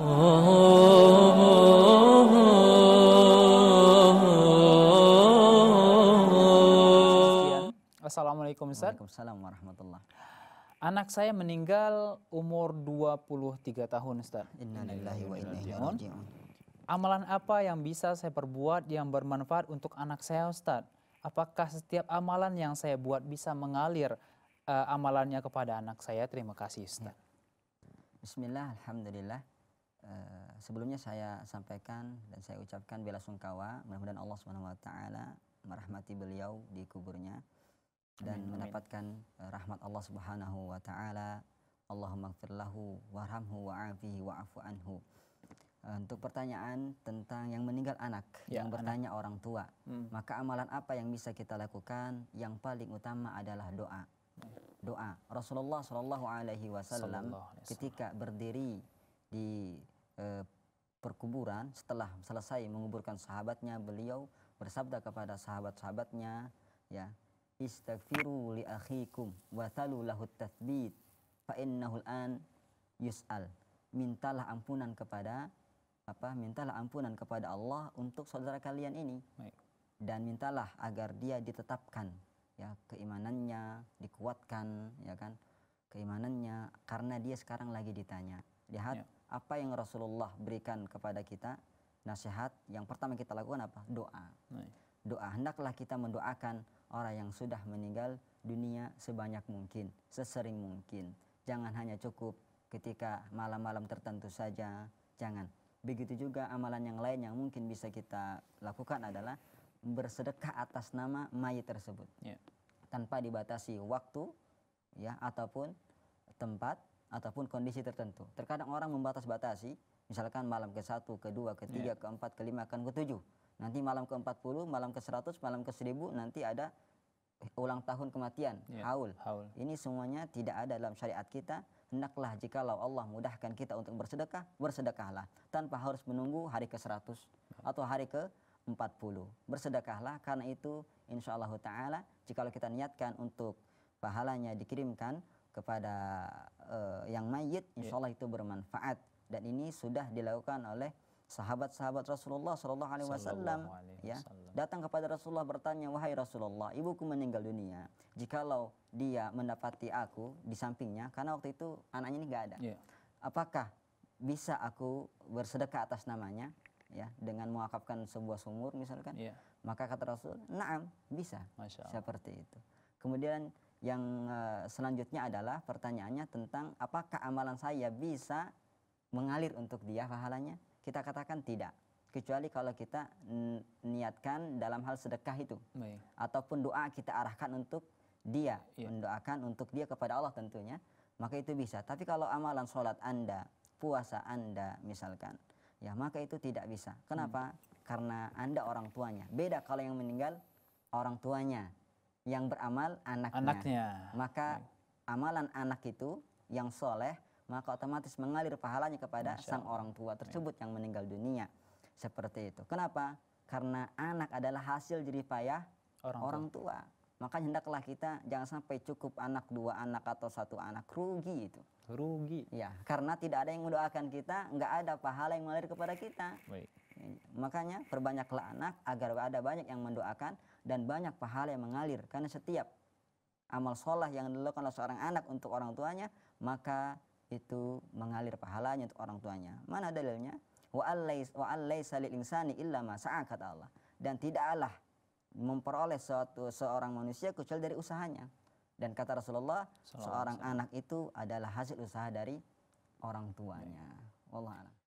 Assalamualaikum Ustaz. Waalaikumsalam warahmatullah. Anak saya meninggal umur 23 tahun Ustaz. Innalillahi wa inna ilaihi Raji'un. Amalan apa yang bisa saya perbuat yang bermanfaat untuk anak saya Ustaz? Apakah setiap amalan yang saya buat bisa mengalir eh, amalannya kepada anak saya? Terima kasih Ustaz. Bismillah, alhamdulillah. Eh, sebelumnya saya sampaikan dan saya ucapkan bela sungkawa mudah-mudahan Allah Subhanahu wa taala merahmati beliau di kuburnya dan Amin, amin. mendapatkan eh, rahmat Allah Subhanahu wa taala. Allahumma lahu warhamhu wa'afihi wa'fu anhu. Eh, Untuk pertanyaan tentang yang meninggal anak, Ya, yang anak. bertanya orang tua, Hmm. maka amalan apa yang bisa kita lakukan? Yang paling utama adalah doa. Doa. Rasulullah Shallallahu alaihi wasallam. ketika berdiri di eh, perkuburan setelah selesai menguburkan sahabatnya, beliau bersabda kepada sahabat-sahabatnya, ya, istaghfiru li akhikum wa talu lahu tathbit fa innahu an yus'al. Mintalah ampunan kepada apa? Mintalah ampunan kepada Allah untuk saudara kalian ini Baik. dan mintalah agar dia ditetapkan ya keimanannya dikuatkan ya kan keimanannya karena dia sekarang lagi ditanya lihat Ya. Apa yang Rasulullah berikan kepada kita? Nasihat. Yang pertama kita lakukan apa? Doa. Doa. Hendaklah kita mendoakan orang yang sudah meninggal dunia sebanyak mungkin sesering mungkin. Jangan hanya cukup ketika malam-malam tertentu saja. Jangan. Begitu juga amalan yang lain yang mungkin bisa kita lakukan adalah bersedekah atas nama mayit tersebut. Ya. tanpa dibatasi waktu ya ataupun tempat ataupun kondisi tertentu. Terkadang orang membatas-batasi, misalkan malam ke-1, ke-2, ke-3, Iya. ke-4, ke-5, ke ke-7. Nanti malam ke-40, malam ke-100, malam ke-1000 nanti ada ulang tahun kematian, Ya. haul. Haul. Ini semuanya tidak ada dalam syariat kita. Hendaklah jikalau Allah mudahkan kita untuk bersedekah, bersedekahlah tanpa harus menunggu hari ke-100 atau hari ke-40. Bersedekahlah karena itu insya Allah taala jikalau kita niatkan untuk pahalanya dikirimkan kepada eh, yang mayit, insya Allah itu bermanfaat dan ini sudah dilakukan oleh sahabat-sahabat Rasulullah Shallallahu Alaihi Wasallam ya datang kepada Rasulullah bertanya, wahai Rasulullah, ibuku meninggal dunia. Jikalau dia mendapati aku di sampingnya, karena waktu itu anaknya ini nggak ada. Ya. Apakah bisa aku bersedekah atas namanya, ya, dengan mewakafkan sebuah sumur misalkan? Ya. Maka kata Rasul, naam, bisa. Seperti itu. Kemudian yang eh, selanjutnya adalah pertanyaannya tentang apakah amalan saya bisa mengalir untuk dia pahalanya? Kita katakan tidak. Kecuali kalau kita niatkan dalam hal sedekah itu Baik. ataupun doa kita arahkan untuk dia, Iya. mendoakan untuk dia kepada Allah tentunya, maka itu bisa. Tapi kalau amalan sholat Anda, puasa Anda misalkan, ya maka itu tidak bisa. Kenapa? Karena Anda orang tuanya. Beda kalau yang meninggal orang tuanya, yang beramal anaknya. Anaknya. Maka amalan anak itu yang soleh, maka otomatis mengalir pahalanya kepada Masya sang orang tua tersebut yang meninggal dunia. Seperti itu. Kenapa? Karena anak adalah hasil jeripayah Orang, orang tua. Makanya hendaklah kita jangan sampai cukup anak dua anak atau satu anak rugi itu. tua. rugi. Ya, karena tidak ada yang mendoakan kita, nggak ada pahala yang mengalir kepada kita. Baik. Makanya perbanyaklah anak agar ada banyak yang mendoakan dan banyak pahala yang mengalir. Karena setiap amal sholah yang dilakukan oleh seorang anak untuk orang tuanya, maka itu mengalir pahalanya untuk orang tuanya. Mana dalilnya? Wa allais wa allaisa lil insani illa ma sa'a kata Allah. Dan tidaklah memperoleh suatu seorang manusia kecuali dari usahanya. Dan kata Rasulullah, seorang anak itu adalah hasil usaha dari orang tuanya. Wallah a'lam.